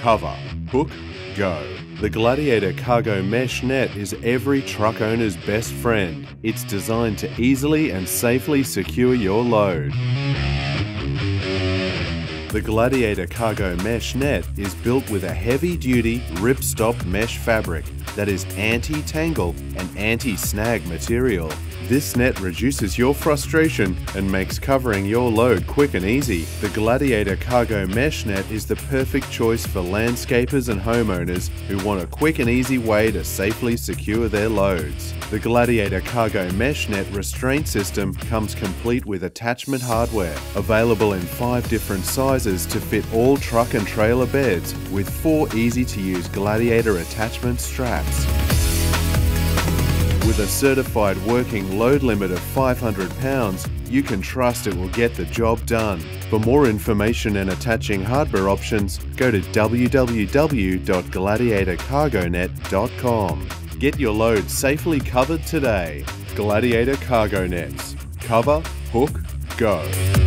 Cover, hook, go. The Gladiator Cargo Mesh Net is every truck owner's best friend. It's designed to easily and safely secure your load. The Gladiator Cargo Mesh Net is built with a heavy duty ripstop mesh fabric that is anti tangle and anti snag material. This net reduces your frustration and makes covering your load quick and easy. The Gladiator Cargo Mesh Net is the perfect choice for landscapers and homeowners who want a quick and easy way to safely secure their loads. The Gladiator Cargo Mesh Net restraint system comes complete with attachment hardware, available in five different sizes to fit all truck and trailer beds, with four easy to use Gladiator attachment straps. With a certified working load limit of 500 pounds, you can trust it will get the job done. For more information and attaching hardware options, go to www.gladiatorcargonet.com. Get your load safely covered today. Gladiator Cargo Nets. Cover, hook, go.